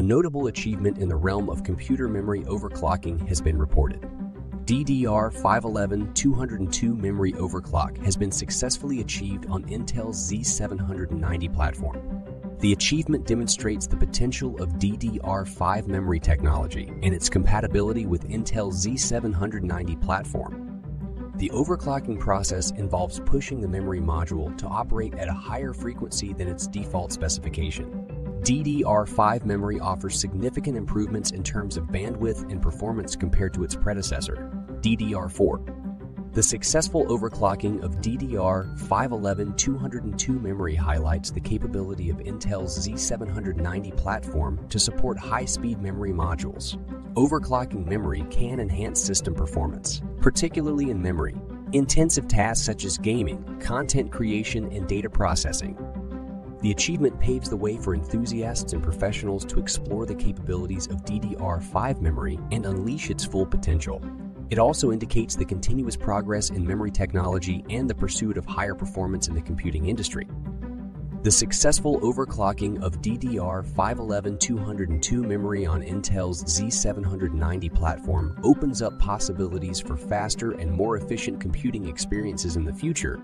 a notable achievement in the realm of computer memory overclocking has been reported. DDR5-11202 memory overclock has been successfully achieved on Intel's Z790 platform. The achievement demonstrates the potential of DDR5 memory technology and its compatibility with Intel's Z790 platform. The overclocking process involves pushing the memory module to operate at a higher frequency than its default specification. DDR5 memory offers significant improvements in terms of bandwidth and performance compared to its predecessor, DDR4. The successful overclocking of DDR5-11202 memory highlights the capability of Intel's Z790 platform to support high-speed memory modules. Overclocking memory can enhance system performance, particularly in memory, intensive tasks such as gaming, content creation, and data processing. The achievement paves the way for enthusiasts and professionals to explore the capabilities of DDR5 memory and unleash its full potential. It also indicates the continuous progress in memory technology and the pursuit of higher performance in the computing industry. The successful overclocking of DDR5-11202 memory on Intel's Z790 platform opens up possibilities for faster and more efficient computing experiences in the future